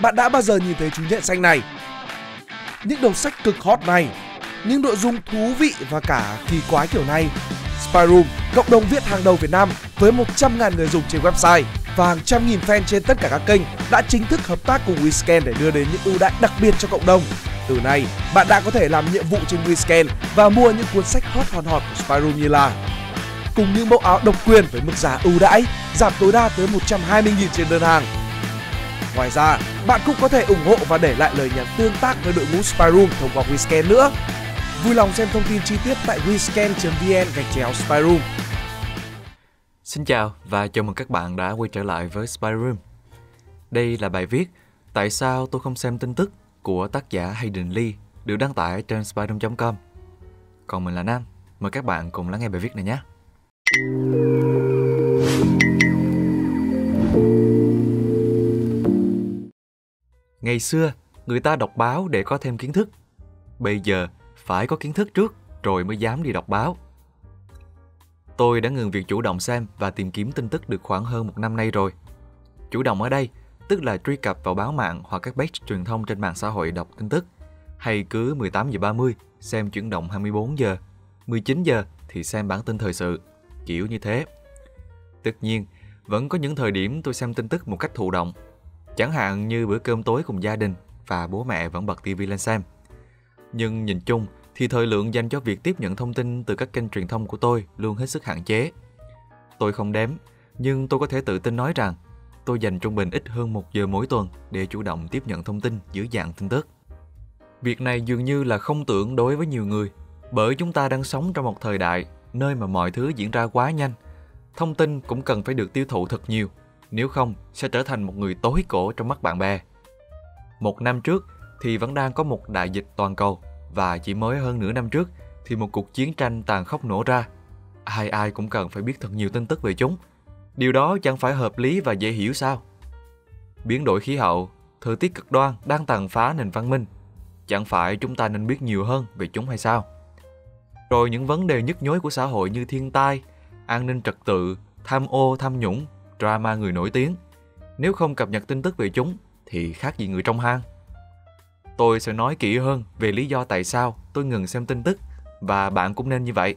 bạn đã bao giờ nhìn thấy chú nhện xanh này? Những đầu sách cực hot này, những nội dung thú vị và cả kỳ quái kiểu này. Spyroom, cộng đồng viết hàng đầu Việt Nam với 100.000 người dùng trên website và hàng trăm nghìn fan trên tất cả các kênh đã chính thức hợp tác cùng WeScan để đưa đến những ưu đãi đặc biệt cho cộng đồng. Từ nay, bạn đã có thể làm nhiệm vụ trên WeScan và mua những cuốn sách hot hòn hot của Spyroom như là cùng những mẫu áo độc quyền với mức giá ưu đãi, giảm tối đa tới 120.000 trên đơn hàng. Ngoài ra, bạn cũng có thể ủng hộ và để lại lời nhắn tương tác với đội ngũ Spyroom thông qua WeScan nữa. Vui lòng xem thông tin chi tiết tại wescan.vn gạch chéo Spyroom. Xin chào và chào mừng các bạn đã quay trở lại với Spyroom. Đây là bài viết Tại sao tôi không xem tin tức của tác giả Hayden Lee được đăng tải trên spyroom.com. Còn mình là Nam, mời các bạn cùng lắng nghe bài viết này nhé. Ngày xưa, người ta đọc báo để có thêm kiến thức. Bây giờ, phải có kiến thức trước rồi mới dám đi đọc báo. Tôi đã ngừng việc chủ động xem và tìm kiếm tin tức được khoảng hơn một năm nay rồi. Chủ động ở đây, tức là truy cập vào báo mạng hoặc các page truyền thông trên mạng xã hội đọc tin tức. Hay cứ 18 giờ 30 xem chuyển động 24 giờ, 19 giờ thì xem bản tin thời sự, kiểu như thế. Tất nhiên, vẫn có những thời điểm tôi xem tin tức một cách thụ động. Chẳng hạn như bữa cơm tối cùng gia đình và bố mẹ vẫn bật tivi lên xem. Nhưng nhìn chung thì thời lượng dành cho việc tiếp nhận thông tin từ các kênh truyền thông của tôi luôn hết sức hạn chế. Tôi không đếm, nhưng tôi có thể tự tin nói rằng tôi dành trung bình ít hơn một giờ mỗi tuần để chủ động tiếp nhận thông tin dưới dạng tin tức. Việc này dường như là không tưởng đối với nhiều người, bởi chúng ta đang sống trong một thời đại nơi mà mọi thứ diễn ra quá nhanh. Thông tin cũng cần phải được tiêu thụ thật nhiều, nếu không sẽ trở thành một người tối cổ trong mắt bạn bè. Một năm trước thì vẫn đang có một đại dịch toàn cầu và chỉ mới hơn nửa năm trước thì một cuộc chiến tranh tàn khốc nổ ra. Ai ai cũng cần phải biết thật nhiều tin tức về chúng. Điều đó chẳng phải hợp lý và dễ hiểu sao? Biến đổi khí hậu, thời tiết cực đoan đang tàn phá nền văn minh. Chẳng phải chúng ta nên biết nhiều hơn về chúng hay sao? Rồi những vấn đề nhức nhối của xã hội như thiên tai, an ninh trật tự, tham ô, tham nhũng, drama người nổi tiếng. Nếu không cập nhật tin tức về chúng thì khác gì người trong hang. Tôi sẽ nói kỹ hơn về lý do tại sao tôi ngừng xem tin tức và bạn cũng nên như vậy.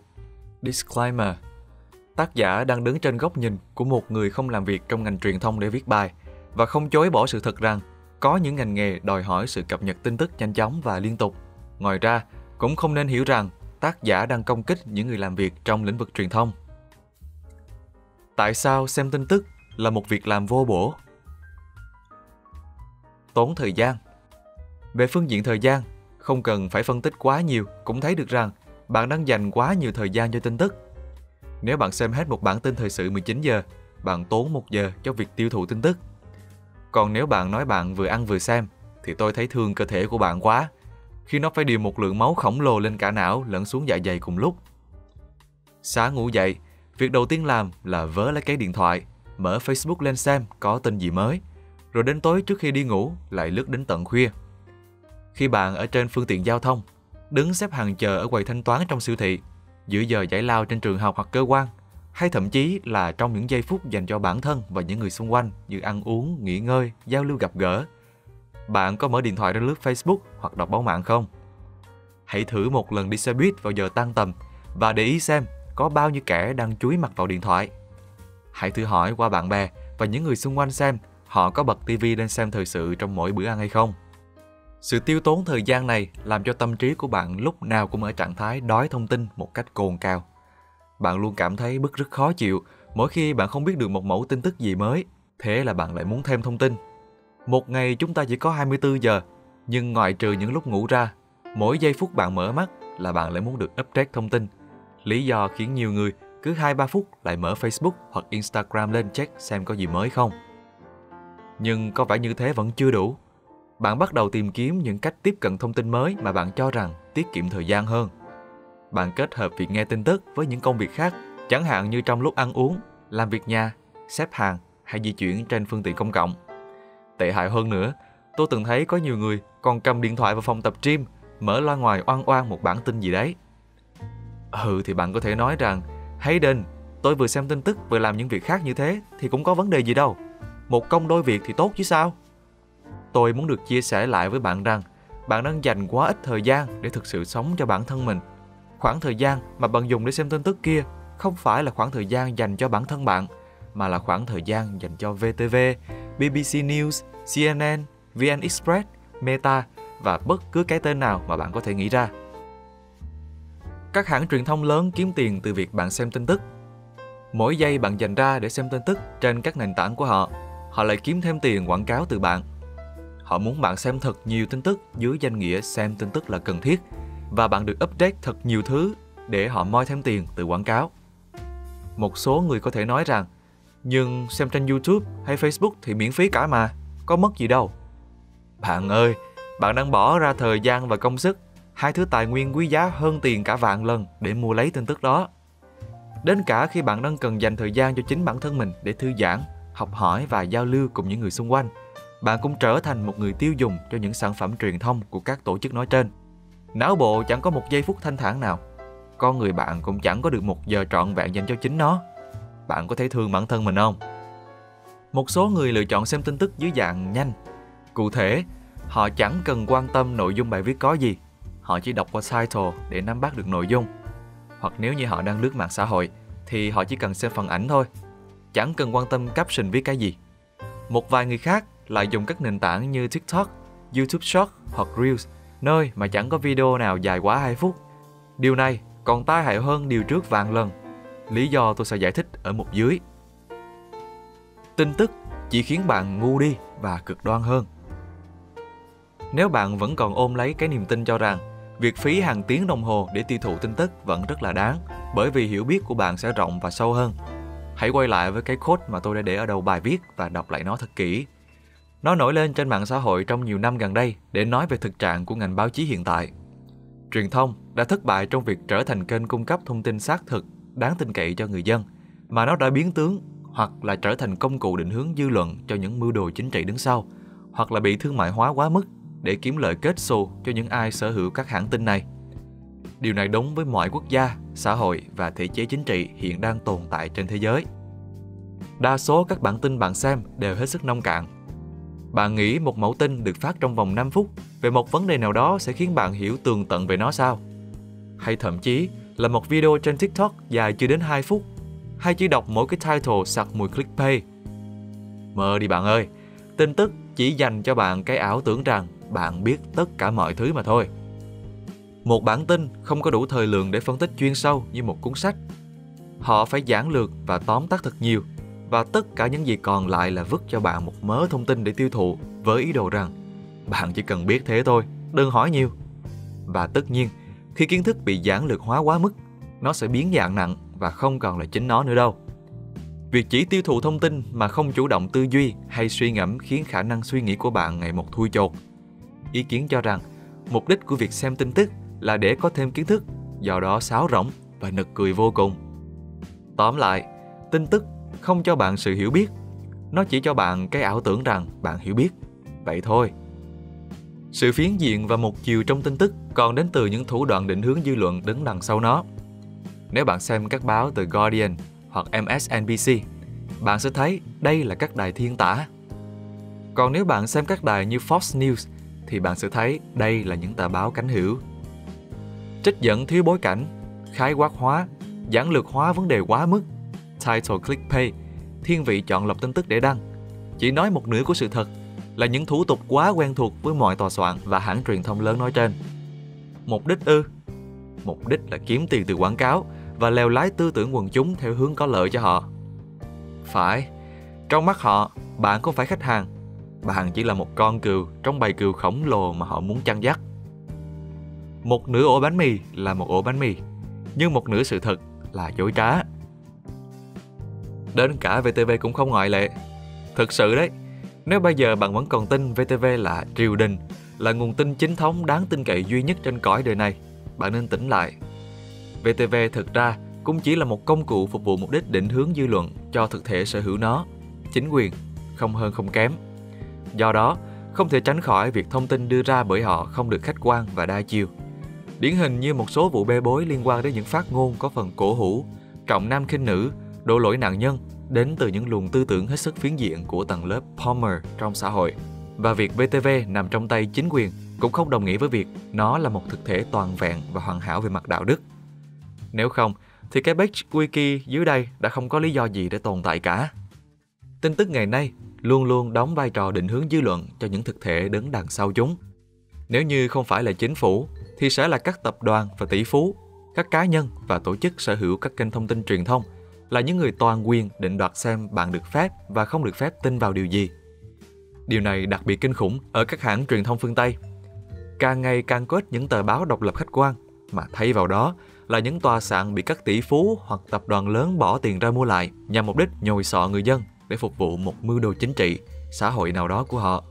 Disclaimer Tác giả đang đứng trên góc nhìn của một người không làm việc trong ngành truyền thông để viết bài và không chối bỏ sự thật rằng có những ngành nghề đòi hỏi sự cập nhật tin tức nhanh chóng và liên tục. Ngoài ra, cũng không nên hiểu rằng tác giả đang công kích những người làm việc trong lĩnh vực truyền thông. Tại sao xem tin tức là một việc làm vô bổ? Tốn thời gian về phương diện thời gian, không cần phải phân tích quá nhiều cũng thấy được rằng bạn đang dành quá nhiều thời gian cho tin tức. Nếu bạn xem hết một bản tin thời sự 19 giờ, bạn tốn 1 giờ cho việc tiêu thụ tin tức. Còn nếu bạn nói bạn vừa ăn vừa xem, thì tôi thấy thương cơ thể của bạn quá, khi nó phải điều một lượng máu khổng lồ lên cả não lẫn xuống dạ dày cùng lúc. Sáng ngủ dậy, việc đầu tiên làm là vớ lấy cái điện thoại, mở Facebook lên xem có tin gì mới, rồi đến tối trước khi đi ngủ lại lướt đến tận khuya. Khi bạn ở trên phương tiện giao thông, đứng xếp hàng chờ ở quầy thanh toán trong siêu thị, giữa giờ giải lao trên trường học hoặc cơ quan, hay thậm chí là trong những giây phút dành cho bản thân và những người xung quanh như ăn uống, nghỉ ngơi, giao lưu gặp gỡ. Bạn có mở điện thoại ra lướt Facebook hoặc đọc báo mạng không? Hãy thử một lần đi xe buýt vào giờ tan tầm và để ý xem có bao nhiêu kẻ đang chúi mặt vào điện thoại. Hãy thử hỏi qua bạn bè và những người xung quanh xem họ có bật tivi lên xem thời sự trong mỗi bữa ăn hay không. Sự tiêu tốn thời gian này làm cho tâm trí của bạn lúc nào cũng ở trạng thái đói thông tin một cách cồn cào. Bạn luôn cảm thấy bức rất khó chịu mỗi khi bạn không biết được một mẫu tin tức gì mới, thế là bạn lại muốn thêm thông tin. Một ngày chúng ta chỉ có 24 giờ, nhưng ngoại trừ những lúc ngủ ra, mỗi giây phút bạn mở mắt là bạn lại muốn được update thông tin. Lý do khiến nhiều người cứ 2-3 phút lại mở Facebook hoặc Instagram lên check xem có gì mới không. Nhưng có vẻ như thế vẫn chưa đủ bạn bắt đầu tìm kiếm những cách tiếp cận thông tin mới mà bạn cho rằng tiết kiệm thời gian hơn. Bạn kết hợp việc nghe tin tức với những công việc khác, chẳng hạn như trong lúc ăn uống, làm việc nhà, xếp hàng hay di chuyển trên phương tiện công cộng. Tệ hại hơn nữa, tôi từng thấy có nhiều người còn cầm điện thoại vào phòng tập gym, mở loa ngoài oan oan một bản tin gì đấy. Ừ thì bạn có thể nói rằng, Hayden, tôi vừa xem tin tức vừa làm những việc khác như thế thì cũng có vấn đề gì đâu. Một công đôi việc thì tốt chứ sao? tôi muốn được chia sẻ lại với bạn rằng bạn đang dành quá ít thời gian để thực sự sống cho bản thân mình. Khoảng thời gian mà bạn dùng để xem tin tức kia không phải là khoảng thời gian dành cho bản thân bạn, mà là khoảng thời gian dành cho VTV, BBC News, CNN, VN Express, Meta và bất cứ cái tên nào mà bạn có thể nghĩ ra. Các hãng truyền thông lớn kiếm tiền từ việc bạn xem tin tức. Mỗi giây bạn dành ra để xem tin tức trên các nền tảng của họ, họ lại kiếm thêm tiền quảng cáo từ bạn. Họ muốn bạn xem thật nhiều tin tức dưới danh nghĩa xem tin tức là cần thiết và bạn được update thật nhiều thứ để họ moi thêm tiền từ quảng cáo. Một số người có thể nói rằng nhưng xem trên YouTube hay Facebook thì miễn phí cả mà, có mất gì đâu. Bạn ơi, bạn đang bỏ ra thời gian và công sức, hai thứ tài nguyên quý giá hơn tiền cả vạn lần để mua lấy tin tức đó. Đến cả khi bạn đang cần dành thời gian cho chính bản thân mình để thư giãn, học hỏi và giao lưu cùng những người xung quanh, bạn cũng trở thành một người tiêu dùng cho những sản phẩm truyền thông của các tổ chức nói trên. Não bộ chẳng có một giây phút thanh thản nào. Con người bạn cũng chẳng có được một giờ trọn vẹn dành cho chính nó. Bạn có thấy thương bản thân mình không? Một số người lựa chọn xem tin tức dưới dạng nhanh. Cụ thể, họ chẳng cần quan tâm nội dung bài viết có gì. Họ chỉ đọc qua title để nắm bắt được nội dung. Hoặc nếu như họ đang lướt mạng xã hội, thì họ chỉ cần xem phần ảnh thôi. Chẳng cần quan tâm caption viết cái gì. Một vài người khác lại dùng các nền tảng như TikTok, YouTube Short hoặc Reels, nơi mà chẳng có video nào dài quá 2 phút. Điều này còn tai hại hơn điều trước vạn lần. Lý do tôi sẽ giải thích ở mục dưới. Tin tức chỉ khiến bạn ngu đi và cực đoan hơn. Nếu bạn vẫn còn ôm lấy cái niềm tin cho rằng việc phí hàng tiếng đồng hồ để tiêu thụ tin tức vẫn rất là đáng, bởi vì hiểu biết của bạn sẽ rộng và sâu hơn. Hãy quay lại với cái code mà tôi đã để ở đầu bài viết và đọc lại nó thật kỹ. Nó nổi lên trên mạng xã hội trong nhiều năm gần đây để nói về thực trạng của ngành báo chí hiện tại. Truyền thông đã thất bại trong việc trở thành kênh cung cấp thông tin xác thực, đáng tin cậy cho người dân, mà nó đã biến tướng hoặc là trở thành công cụ định hướng dư luận cho những mưu đồ chính trị đứng sau, hoặc là bị thương mại hóa quá mức để kiếm lợi kết xù cho những ai sở hữu các hãng tin này. Điều này đúng với mọi quốc gia, xã hội và thể chế chính trị hiện đang tồn tại trên thế giới. Đa số các bản tin bạn xem đều hết sức nông cạn. Bạn nghĩ một mẫu tin được phát trong vòng 5 phút về một vấn đề nào đó sẽ khiến bạn hiểu tường tận về nó sao? Hay thậm chí là một video trên TikTok dài chưa đến 2 phút hay chỉ đọc mỗi cái title sặc mùi clickbait. Mơ đi bạn ơi, tin tức chỉ dành cho bạn cái ảo tưởng rằng bạn biết tất cả mọi thứ mà thôi. Một bản tin không có đủ thời lượng để phân tích chuyên sâu như một cuốn sách. Họ phải giản lược và tóm tắt thật nhiều và tất cả những gì còn lại là vứt cho bạn một mớ thông tin để tiêu thụ với ý đồ rằng bạn chỉ cần biết thế thôi, đừng hỏi nhiều. Và tất nhiên, khi kiến thức bị giản lược hóa quá mức, nó sẽ biến dạng nặng và không còn là chính nó nữa đâu. Việc chỉ tiêu thụ thông tin mà không chủ động tư duy hay suy ngẫm khiến khả năng suy nghĩ của bạn ngày một thui chột. Ý kiến cho rằng, mục đích của việc xem tin tức là để có thêm kiến thức, do đó sáo rỗng và nực cười vô cùng. Tóm lại, tin tức không cho bạn sự hiểu biết, nó chỉ cho bạn cái ảo tưởng rằng bạn hiểu biết. Vậy thôi. Sự phiến diện và một chiều trong tin tức còn đến từ những thủ đoạn định hướng dư luận đứng đằng sau nó. Nếu bạn xem các báo từ Guardian hoặc MSNBC, bạn sẽ thấy đây là các đài thiên tả. Còn nếu bạn xem các đài như Fox News thì bạn sẽ thấy đây là những tờ báo cánh hữu. Trích dẫn thiếu bối cảnh, khái quát hóa, giản lược hóa vấn đề quá mức, title clickbait, thiên vị chọn lọc tin tức để đăng. Chỉ nói một nửa của sự thật là những thủ tục quá quen thuộc với mọi tòa soạn và hãng truyền thông lớn nói trên. Mục đích ư? Mục đích là kiếm tiền từ quảng cáo và leo lái tư tưởng quần chúng theo hướng có lợi cho họ. Phải, trong mắt họ, bạn không phải khách hàng, bạn chỉ là một con cừu trong bầy cừu khổng lồ mà họ muốn chăn dắt. Một nửa ổ bánh mì là một ổ bánh mì, nhưng một nửa sự thật là dối trá. Đến cả VTV cũng không ngoại lệ. Thực sự đấy, nếu bây giờ bạn vẫn còn tin VTV là triều đình, là nguồn tin chính thống đáng tin cậy duy nhất trên cõi đời này, bạn nên tỉnh lại. VTV thực ra cũng chỉ là một công cụ phục vụ mục đích định hướng dư luận cho thực thể sở hữu nó, chính quyền, không hơn không kém. Do đó, không thể tránh khỏi việc thông tin đưa ra bởi họ không được khách quan và đa chiều. Điển hình như một số vụ bê bối liên quan đến những phát ngôn có phần cổ hủ, trọng nam khinh nữ, đổ lỗi nạn nhân đến từ những luồng tư tưởng hết sức phiến diện của tầng lớp Palmer trong xã hội. Và việc VTV nằm trong tay chính quyền cũng không đồng nghĩa với việc nó là một thực thể toàn vẹn và hoàn hảo về mặt đạo đức. Nếu không, thì cái page wiki dưới đây đã không có lý do gì để tồn tại cả. Tin tức ngày nay luôn luôn đóng vai trò định hướng dư luận cho những thực thể đứng đằng sau chúng. Nếu như không phải là chính phủ, thì sẽ là các tập đoàn và tỷ phú, các cá nhân và tổ chức sở hữu các kênh thông tin truyền thông, là những người toàn quyền định đoạt xem bạn được phép và không được phép tin vào điều gì. Điều này đặc biệt kinh khủng ở các hãng truyền thông phương Tây. Càng ngày càng có ít những tờ báo độc lập khách quan, mà thay vào đó là những tòa soạn bị các tỷ phú hoặc tập đoàn lớn bỏ tiền ra mua lại nhằm mục đích nhồi sọ người dân để phục vụ một mưu đồ chính trị, xã hội nào đó của họ.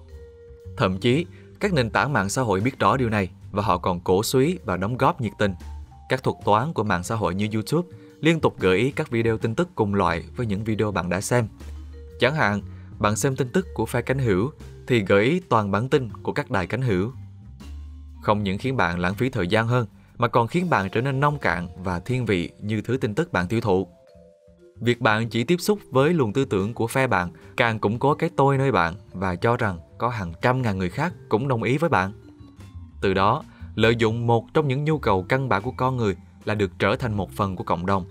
Thậm chí, các nền tảng mạng xã hội biết rõ điều này và họ còn cổ suý và đóng góp nhiệt tình. Các thuật toán của mạng xã hội như YouTube liên tục gợi ý các video tin tức cùng loại với những video bạn đã xem. Chẳng hạn, bạn xem tin tức của phe cánh hữu thì gợi ý toàn bản tin của các đài cánh hữu. Không những khiến bạn lãng phí thời gian hơn, mà còn khiến bạn trở nên nông cạn và thiên vị như thứ tin tức bạn tiêu thụ. Việc bạn chỉ tiếp xúc với luồng tư tưởng của phe bạn càng củng cố cái tôi nơi bạn và cho rằng có hàng trăm ngàn người khác cũng đồng ý với bạn. Từ đó, lợi dụng một trong những nhu cầu căn bản của con người là được trở thành một phần của cộng đồng.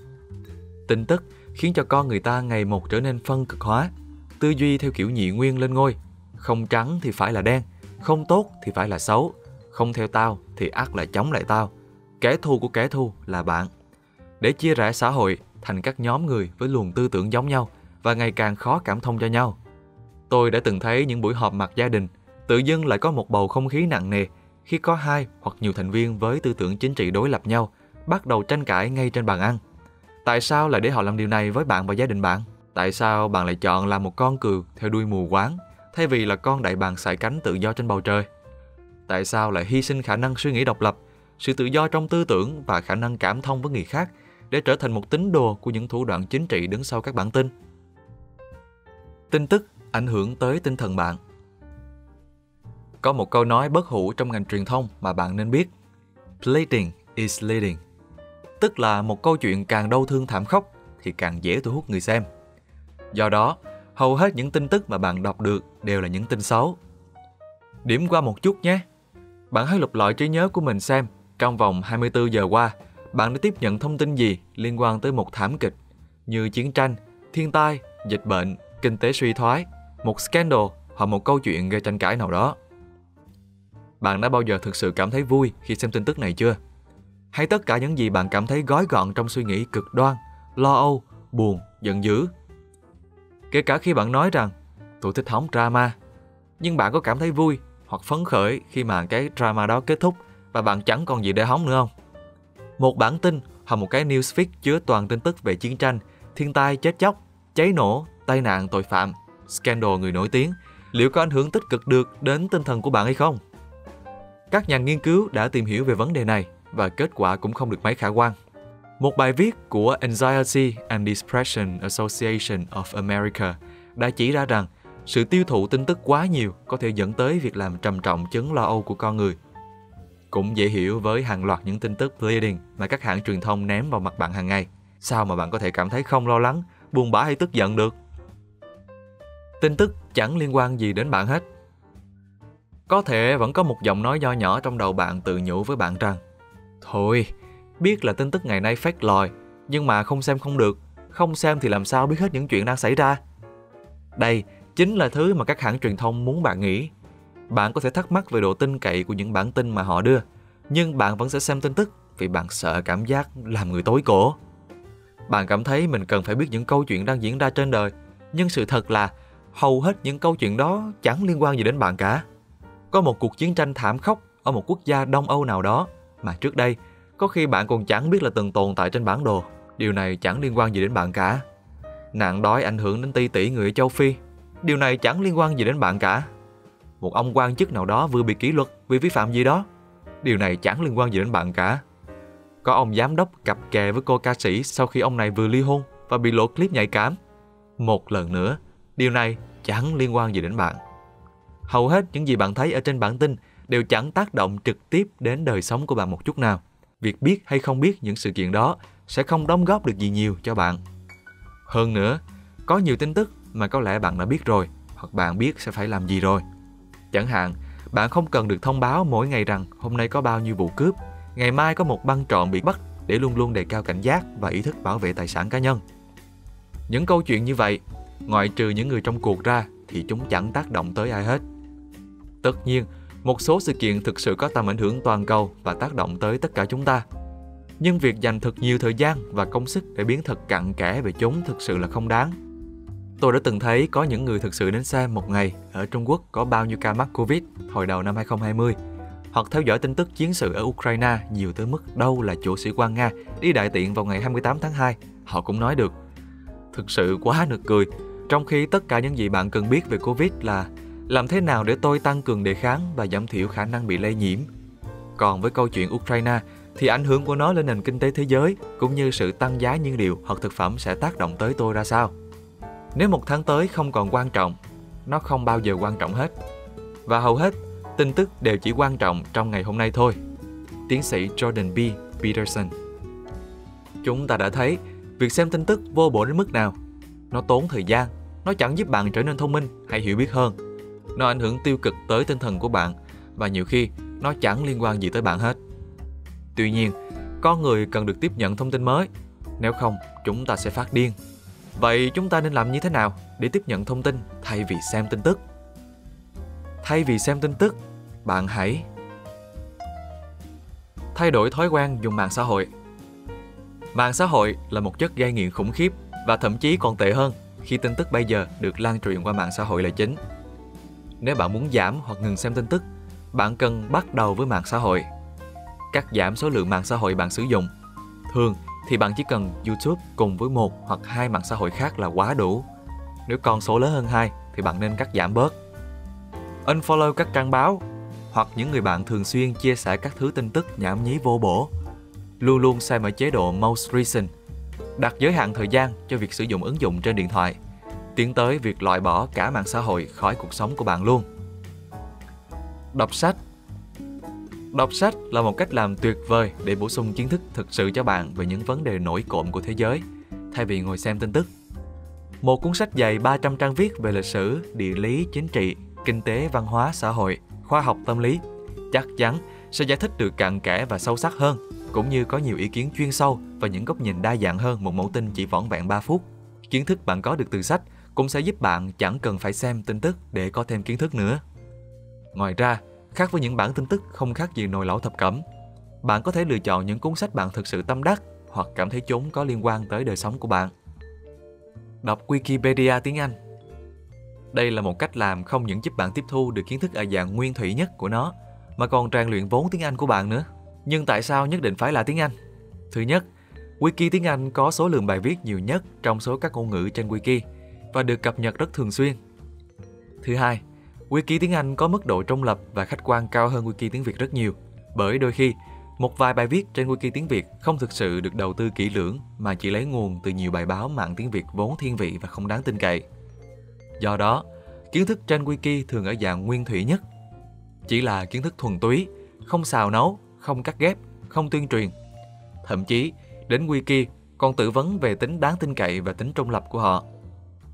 Tin tức khiến cho con người ta ngày một trở nên phân cực hóa, tư duy theo kiểu nhị nguyên lên ngôi. Không trắng thì phải là đen, không tốt thì phải là xấu, không theo tao thì ác lại chống lại tao. Kẻ thù của kẻ thù là bạn. Để chia rẽ xã hội thành các nhóm người với luồng tư tưởng giống nhau và ngày càng khó cảm thông cho nhau. Tôi đã từng thấy những buổi họp mặt gia đình tự dưng lại có một bầu không khí nặng nề khi có hai hoặc nhiều thành viên với tư tưởng chính trị đối lập nhau bắt đầu tranh cãi ngay trên bàn ăn. Tại sao lại để họ làm điều này với bạn và gia đình bạn? Tại sao bạn lại chọn làm một con cừu theo đuôi mù quáng thay vì là con đại bàng sải cánh tự do trên bầu trời? Tại sao lại hy sinh khả năng suy nghĩ độc lập, sự tự do trong tư tưởng và khả năng cảm thông với người khác để trở thành một tín đồ của những thủ đoạn chính trị đứng sau các bản tin? Tin tức ảnh hưởng tới tinh thần bạn. Có một câu nói bất hủ trong ngành truyền thông mà bạn nên biết. Plating is leading. Tức là một câu chuyện càng đau thương thảm khốc thì càng dễ thu hút người xem. Do đó, hầu hết những tin tức mà bạn đọc được đều là những tin xấu. Điểm qua một chút nhé. Bạn hãy lục lọi trí nhớ của mình xem trong vòng 24 giờ qua, bạn đã tiếp nhận thông tin gì liên quan tới một thảm kịch như chiến tranh, thiên tai, dịch bệnh, kinh tế suy thoái, một scandal hoặc một câu chuyện gây tranh cãi nào đó. Bạn đã bao giờ thực sự cảm thấy vui khi xem tin tức này chưa? Hay tất cả những gì bạn cảm thấy gói gọn trong suy nghĩ cực đoan, lo âu, buồn, giận dữ? Kể cả khi bạn nói rằng tôi thích hóng drama, nhưng bạn có cảm thấy vui hoặc phấn khởi khi mà cái drama đó kết thúc và bạn chẳng còn gì để hóng nữa không? Một bản tin hoặc một cái newsfeed chứa toàn tin tức về chiến tranh, thiên tai, chết chóc, cháy nổ, tai nạn, tội phạm, scandal người nổi tiếng, liệu có ảnh hưởng tích cực được đến tinh thần của bạn hay không? Các nhà nghiên cứu đã tìm hiểu về vấn đề này và kết quả cũng không được mấy khả quan. Một bài viết của Anxiety and Depression Association of America đã chỉ ra rằng sự tiêu thụ tin tức quá nhiều có thể dẫn tới việc làm trầm trọng chứng lo âu của con người. Cũng dễ hiểu với hàng loạt những tin tức bleeding mà các hãng truyền thông ném vào mặt bạn hàng ngày. Sao mà bạn có thể cảm thấy không lo lắng, buồn bã hay tức giận được? Tin tức chẳng liên quan gì đến bạn hết. Có thể vẫn có một giọng nói nho nhỏ trong đầu bạn tự nhủ với bạn rằng Thôi, biết là tin tức ngày nay fake lòi, nhưng mà không xem không được, không xem thì làm sao biết hết những chuyện đang xảy ra. Đây chính là thứ mà các hãng truyền thông muốn bạn nghĩ. Bạn có thể thắc mắc về độ tin cậy của những bản tin mà họ đưa, nhưng bạn vẫn sẽ xem tin tức vì bạn sợ cảm giác làm người tối cổ. Bạn cảm thấy mình cần phải biết những câu chuyện đang diễn ra trên đời, nhưng sự thật là hầu hết những câu chuyện đó chẳng liên quan gì đến bạn cả. Có một cuộc chiến tranh thảm khốc ở một quốc gia Đông Âu nào đó mà trước đây có khi bạn còn chẳng biết là từng tồn tại trên bản đồ. Điều này chẳng liên quan gì đến bạn cả. Nạn đói ảnh hưởng đến tỷ tỷ người ở châu Phi. Điều này chẳng liên quan gì đến bạn cả. Một ông quan chức nào đó vừa bị kỷ luật vì vi phạm gì đó. Điều này chẳng liên quan gì đến bạn cả. Có ông giám đốc cặp kè với cô ca sĩ sau khi ông này vừa ly hôn và bị lộ clip nhạy cảm. Một lần nữa, điều này chẳng liên quan gì đến bạn. Hầu hết những gì bạn thấy ở trên bản tin đều chẳng tác động trực tiếp đến đời sống của bạn một chút nào. Việc biết hay không biết những sự kiện đó sẽ không đóng góp được gì nhiều cho bạn. Hơn nữa, có nhiều tin tức mà có lẽ bạn đã biết rồi hoặc bạn biết sẽ phải làm gì rồi. Chẳng hạn, bạn không cần được thông báo mỗi ngày rằng hôm nay có bao nhiêu vụ cướp, ngày mai có một băng trộm bị bắt để luôn luôn đề cao cảnh giác và ý thức bảo vệ tài sản cá nhân. Những câu chuyện như vậy, ngoại trừ những người trong cuộc ra thì chúng chẳng tác động tới ai hết. Tất nhiên, một số sự kiện thực sự có tầm ảnh hưởng toàn cầu và tác động tới tất cả chúng ta. Nhưng việc dành thật nhiều thời gian và công sức để biến thật cặn kẽ về chúng thực sự là không đáng. Tôi đã từng thấy có những người thực sự đến xem một ngày ở Trung Quốc có bao nhiêu ca mắc Covid hồi đầu năm 2020 hoặc theo dõi tin tức chiến sự ở Ukraine nhiều tới mức đâu là chủ sĩ quan Nga đi đại tiện vào ngày 28 tháng 2, họ cũng nói được. Thực sự quá nực cười, trong khi tất cả những gì bạn cần biết về Covid là làm thế nào để tôi tăng cường đề kháng và giảm thiểu khả năng bị lây nhiễm. Còn với câu chuyện Ukraine thì ảnh hưởng của nó lên nền kinh tế thế giới cũng như sự tăng giá nhiên liệu hoặc thực phẩm sẽ tác động tới tôi ra sao. Nếu một tháng tới không còn quan trọng, nó không bao giờ quan trọng hết. Và hầu hết, tin tức đều chỉ quan trọng trong ngày hôm nay thôi. Tiến sĩ Jordan B. Peterson Chúng ta đã thấy việc xem tin tức vô bổ đến mức nào. Nó tốn thời gian, nó chẳng giúp bạn trở nên thông minh hay hiểu biết hơn. Nó ảnh hưởng tiêu cực tới tinh thần của bạn và nhiều khi nó chẳng liên quan gì tới bạn hết. Tuy nhiên, con người cần được tiếp nhận thông tin mới, nếu không chúng ta sẽ phát điên. Vậy chúng ta nên làm như thế nào để tiếp nhận thông tin thay vì xem tin tức? Thay vì xem tin tức, bạn hãy thay đổi thói quen dùng mạng xã hội. Mạng xã hội là một chất gây nghiện khủng khiếp và thậm chí còn tệ hơn khi tin tức bây giờ được lan truyền qua mạng xã hội là chính. Nếu bạn muốn giảm hoặc ngừng xem tin tức, bạn cần bắt đầu với mạng xã hội. Cắt giảm số lượng mạng xã hội bạn sử dụng. Thường thì bạn chỉ cần YouTube cùng với một hoặc hai mạng xã hội khác là quá đủ. Nếu con số lớn hơn hai thì bạn nên cắt giảm bớt. Unfollow các trang báo hoặc những người bạn thường xuyên chia sẻ các thứ tin tức nhảm nhí vô bổ. Luôn luôn xem ở chế độ Most Recent. Đặt giới hạn thời gian cho việc sử dụng ứng dụng trên điện thoại, tiến tới việc loại bỏ cả mạng xã hội khỏi cuộc sống của bạn luôn. Đọc sách Đọc sách là một cách làm tuyệt vời để bổ sung kiến thức thực sự cho bạn về những vấn đề nổi cộm của thế giới, thay vì ngồi xem tin tức. Một cuốn sách dày 300 trang viết về lịch sử, địa lý, chính trị, kinh tế, văn hóa, xã hội, khoa học tâm lý chắc chắn sẽ giải thích được cặn kẽ và sâu sắc hơn, cũng như có nhiều ý kiến chuyên sâu và những góc nhìn đa dạng hơn một mẫu tin chỉ vỏn vẹn 3 phút. Kiến thức bạn có được từ sách cũng sẽ giúp bạn chẳng cần phải xem tin tức để có thêm kiến thức nữa. Ngoài ra, khác với những bản tin tức không khác gì nồi lẩu thập cẩm, bạn có thể lựa chọn những cuốn sách bạn thực sự tâm đắc hoặc cảm thấy chúng có liên quan tới đời sống của bạn. Đọc Wikipedia tiếng Anh Đây là một cách làm không những giúp bạn tiếp thu được kiến thức ở dạng nguyên thủy nhất của nó, mà còn rèn luyện vốn tiếng Anh của bạn nữa. Nhưng tại sao nhất định phải là tiếng Anh? Thứ nhất, Wiki tiếng Anh có số lượng bài viết nhiều nhất trong số các ngôn ngữ trên Wiki – và được cập nhật rất thường xuyên. Thứ hai, Wiki tiếng Anh có mức độ trung lập và khách quan cao hơn Wiki tiếng Việt rất nhiều, bởi đôi khi một vài bài viết trên Wiki tiếng Việt không thực sự được đầu tư kỹ lưỡng mà chỉ lấy nguồn từ nhiều bài báo mạng tiếng Việt vốn thiên vị và không đáng tin cậy. Do đó, kiến thức trên Wiki thường ở dạng nguyên thủy nhất. Chỉ là kiến thức thuần túy, không xào nấu, không cắt ghép, không tuyên truyền. Thậm chí, đến Wiki còn tự vấn về tính đáng tin cậy và tính trung lập của họ.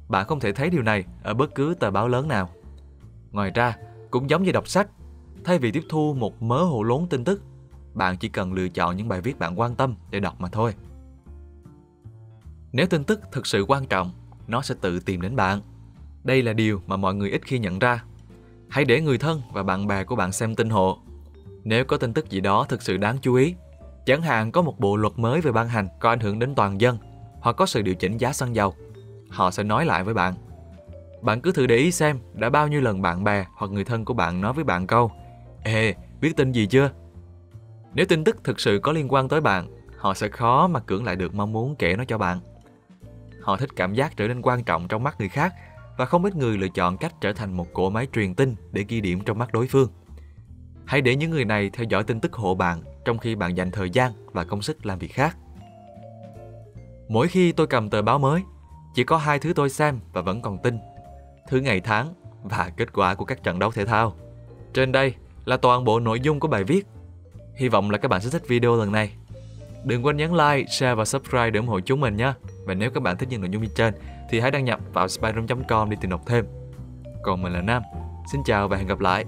Bạn không thể thấy điều này ở bất cứ tờ báo lớn nào. Ngoài ra, cũng giống như đọc sách, thay vì tiếp thu một mớ hồ lốn tin tức, bạn chỉ cần lựa chọn những bài viết bạn quan tâm để đọc mà thôi. Nếu tin tức thực sự quan trọng, nó sẽ tự tìm đến bạn. Đây là điều mà mọi người ít khi nhận ra. Hãy để người thân và bạn bè của bạn xem tin hộ. Nếu có tin tức gì đó thực sự đáng chú ý, chẳng hạn có một bộ luật mới về ban hành có ảnh hưởng đến toàn dân, hoặc có sự điều chỉnh giá xăng dầu, họ sẽ nói lại với bạn. Bạn cứ thử để ý xem đã bao nhiêu lần bạn bè hoặc người thân của bạn nói với bạn câu Ê, biết tin gì chưa? Nếu tin tức thực sự có liên quan tới bạn, họ sẽ khó mà cưỡng lại được mong muốn kể nó cho bạn. Họ thích cảm giác trở nên quan trọng trong mắt người khác và không ít người lựa chọn cách trở thành một cỗ máy truyền tin để ghi điểm trong mắt đối phương. Hãy để những người này theo dõi tin tức hộ bạn trong khi bạn dành thời gian và công sức làm việc khác. Mỗi khi tôi cầm tờ báo mới, chỉ có hai thứ tôi xem và vẫn còn tin. Thứ ngày tháng và kết quả của các trận đấu thể thao. Trên đây là toàn bộ nội dung của bài viết. Hy vọng là các bạn sẽ thích video lần này. Đừng quên nhấn like, share và subscribe để ủng hộ chúng mình nhé. Và nếu các bạn thích những nội dung như trên thì hãy đăng nhập vào spyroom.com để tìm đọc thêm. Còn mình là Nam. Xin chào và hẹn gặp lại.